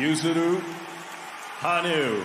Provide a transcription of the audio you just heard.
Yuzuru Hanu.